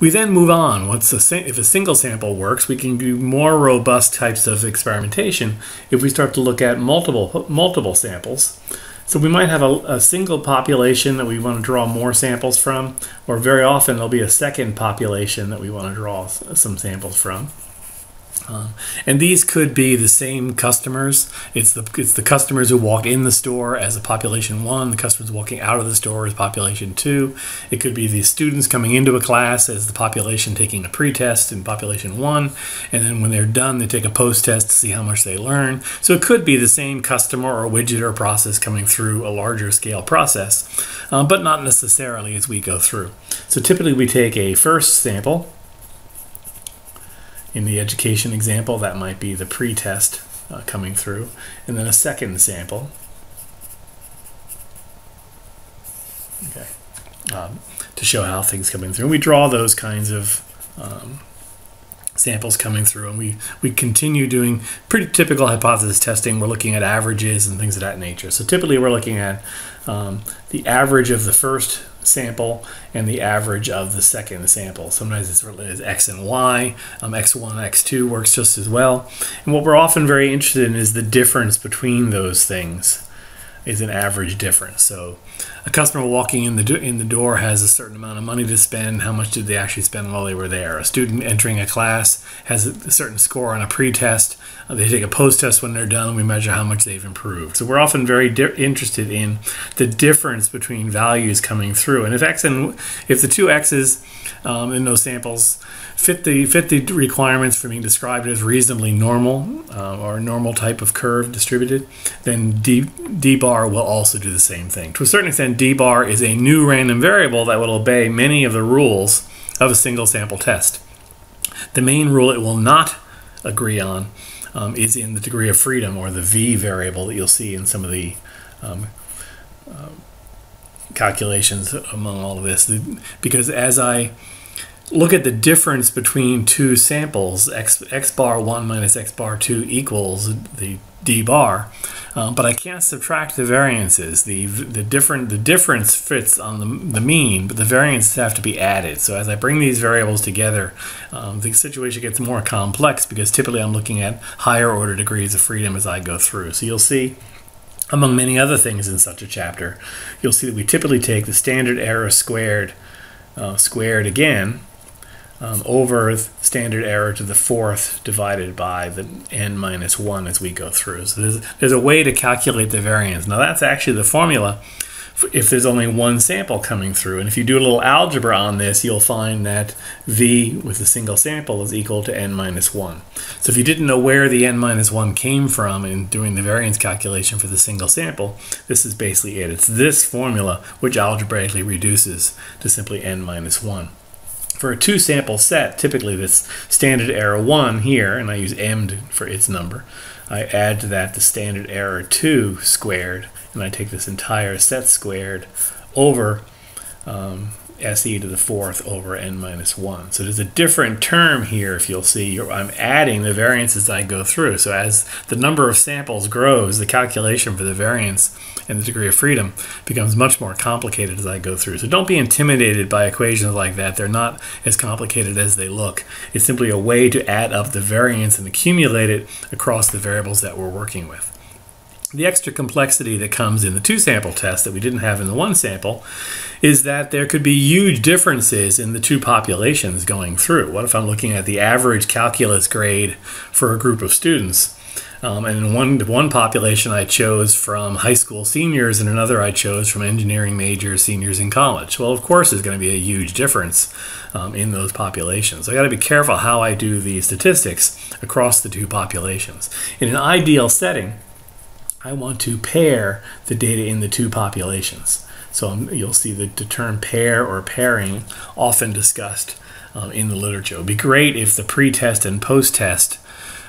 We then move on. Once a, if a single sample works, we can do more robust types of experimentation if we start to look at multiple multiple samples. So we might have a, a, single population that we want to draw more samples from, or very often there'll be a second population that we want to draw some samples from. Um, and these could be the same customers. It's the it's the customers who walk in the store as a population one. The customers walking out of the store as population two. It could be the students coming into a class as the population taking a pre-test in population one, and then when they're done, they take a post-test to see how much they learn. So it could be the same customer or widget or process coming through a larger scale process, um, but not necessarily as we go through. So typically we take a first sample in the education example, that might be the pre-test uh, coming through, and then a second sample. Okay, um, to show how things coming through. And we draw those kinds of um, samples coming through, and we we continue doing pretty typical hypothesis testing. We're looking at averages and things of that nature. So typically, we're looking at um, the average of the first sample and the average of the second sample. Sometimes it's related x and y. Um, x1 x2 works just as well. And what we're often very interested in is the difference between those things is an average difference. So a customer walking in the do- in the door has a certain amount of money to spend. How much did they actually spend while they were there? A student entering a class has a certain score on a pre-test. Uh, they take a post-test when they're done. We measure how much they've improved. So we're often very di- interested in the difference between values coming through. And if x and if the two x's um, in those samples fit the fit the requirements for being described as reasonably normal uh, or normal type of curve distributed, then d d bar will also do the same thing. To a certain extent, d bar is a new random variable that will obey many of the rules of a single sample test. The main rule it will not agree on um, is in the degree of freedom or the v variable that you'll see in some of the um, uh, calculations among all of this because as I look at the difference between two samples, x, x bar 1 minus x bar 2 equals the d bar, um, but I can't subtract the variances. The, the, different, the difference fits on the, the mean, but the variances have to be added. So as I bring these variables together, um, the situation gets more complex because typically I'm looking at higher order degrees of freedom as I go through. So you'll see among many other things in such a chapter, you'll see that we typically take the standard error squared uh, squared again, um, over standard error to the fourth divided by the n minus 1 as we go through. So there's, there's a way to calculate the variance. Now that's actually the formula if there's only one sample coming through. And if you do a little algebra on this, you'll find that v with a single sample is equal to n minus 1. So if you didn't know where the n minus 1 came from in doing the variance calculation for the single sample, this is basically it. It's this formula which algebraically reduces to simply n minus 1 for a two sample set, typically this standard error 1 here, and I use m for its number, I add to that the standard error 2 squared, and I take this entire set squared over um, se to the fourth over n minus 1. So there's a different term here, if you'll see. I'm adding the variances as I go through. So as the number of samples grows, the calculation for the variance and the degree of freedom becomes much more complicated as I go through. So don't be intimidated by equations like that. They're not as complicated as they look. It's simply a way to add up the variance and accumulate it across the variables that we're working with. The extra complexity that comes in the two sample test that we didn't have in the one sample is that there could be huge differences in the two populations going through. What if I'm looking at the average calculus grade for a group of students? Um, and in one, one population I chose from high school seniors, and another I chose from engineering majors, seniors in college. Well, of course, there's going to be a huge difference um, in those populations. So I got to be careful how I do the statistics across the two populations. In an ideal setting, I want to pair the data in the two populations. So um, you'll see the, the term pair or pairing often discussed um, in the literature. It would be great if the pre-test and post-test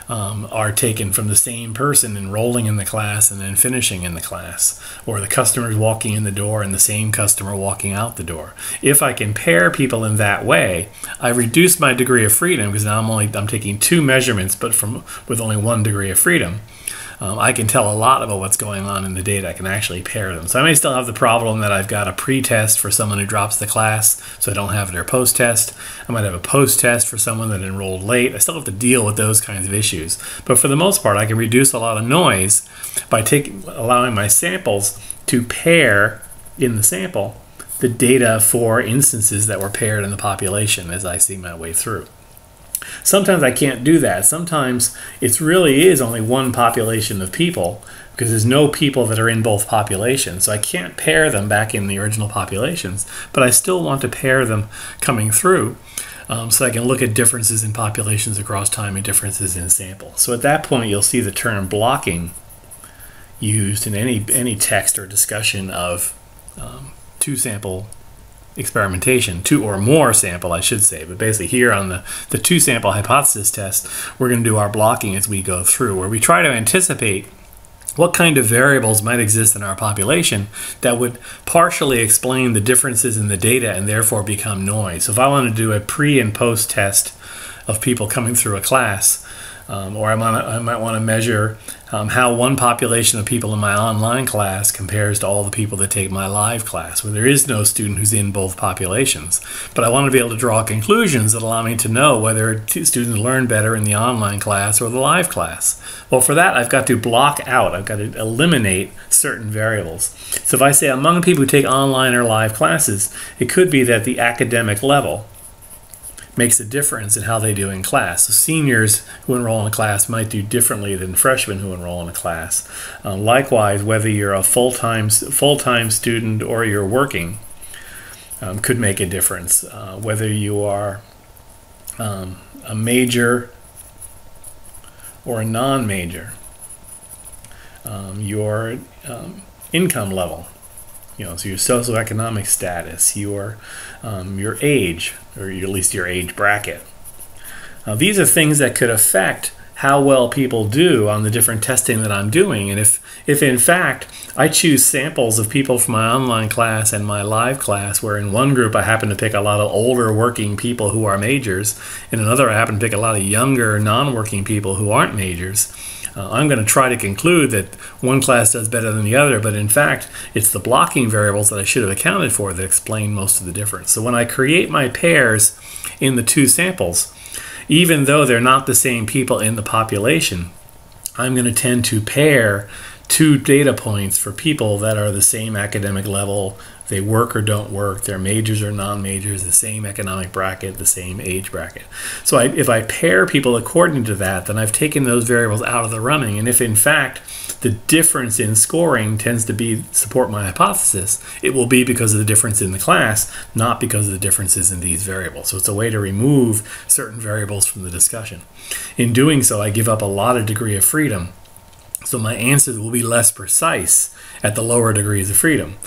um, are taken from the same person enrolling in the class and then finishing in the class, or the customers walking in the door and the same customer walking out the door. If I can pair people in that way, I reduce my degree of freedom because now I'm only I'm taking two measurements, but from with only one degree of freedom. Um, I can tell a lot about what's going on in the data. I can actually pair them. So I may still have the problem that I've got a pre-test for someone who drops the class, so I don't have their post-test. I might have a post-test for someone that enrolled late. I still have to deal with those kinds of issues. But for the most part, I can reduce a lot of noise by taking allowing my samples to pair in the sample the data for instances that were paired in the population as I see my way through. Sometimes I can't do that. Sometimes it really is only one population of people because there's no people that are in both populations. So I can't pair them back in the original populations, but I still want to pair them coming through um, so I can look at differences in populations across time and differences in sample. So at that point, you'll see the term blocking used in any, any text or discussion of um, two sample experimentation, two or more sample, I should say. But basically, here on the, the two sample hypothesis test, we're going to do our blocking as we go through, where we try to anticipate what kind of variables might exist in our population that would partially explain the differences in the data and therefore become noise. So if I want to do a pre and post test of people coming through a class, um, or I might, I might want to measure um, how one population of people in my online class compares to all the people that take my live class, where there is no student who's in both populations. But I want to be able to draw conclusions that allow me to know whether students learn better in the online class or the live class. Well, for that, I've got to block out, I've got to eliminate certain variables. So if I say among people who take online or live classes, it could be that the academic level, makes a difference in how they do in class. So seniors who enroll in a class might do differently than freshmen who enroll in a class. Uh, likewise, whether you're a full-time full-time student or you're working um, could make a difference. Uh, whether you are um, a major or a non-major, um, your um, income level you know, so your socioeconomic status, your um, your age, or at least your age bracket. Now, these are things that could affect how well people do on the different testing that I'm doing. And if, if in fact I choose samples of people from my online class and my live class, where in one group I happen to pick a lot of older working people who are majors, in another I happen to pick a lot of younger non working people who aren't majors, uh, I'm going to try to conclude that one class does better than the other, but in fact, it's the blocking variables that I should have accounted for that explain most of the difference. So when I create my pairs in the two samples, even though they're not the same people in the population, I'm going to tend to pair two data points for people that are the same academic level, they work or don't work, their majors or non-majors, the same economic bracket, the same age bracket. So I, if I pair people according to that, then I've taken those variables out of the running. And if in fact the difference in scoring tends to be support my hypothesis, it will be because of the difference in the class, not because of the differences in these variables. So it's a way to remove certain variables from the discussion. In doing so, I give up a lot of degree of freedom. So my answers will be less precise at the lower degrees of freedom.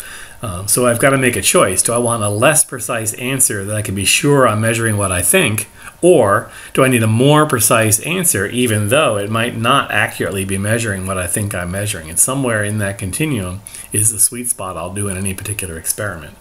Um, so I've got to make a choice. Do I want a less precise answer that I can be sure I'm measuring what I think? Or do I need a more precise answer even though it might not accurately be measuring what I think I'm measuring? And somewhere in that continuum is the sweet spot I'll do in any particular experiment.